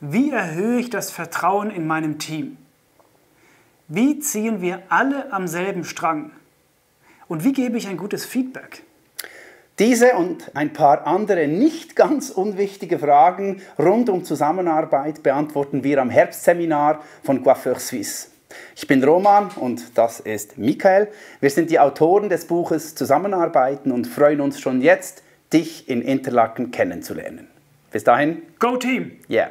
Wie erhöhe ich das Vertrauen in meinem Team? Wie ziehen wir alle am selben Strang? Und wie gebe ich ein gutes Feedback? Diese und ein paar andere nicht ganz unwichtige Fragen rund um Zusammenarbeit beantworten wir am Herbstseminar von Coiffeur Suisse. Ich bin Roman und das ist Michael. Wir sind die Autoren des Buches Zusammenarbeiten und freuen uns schon jetzt, dich in Interlaken kennenzulernen. Bis dahin. Go Team! Yeah.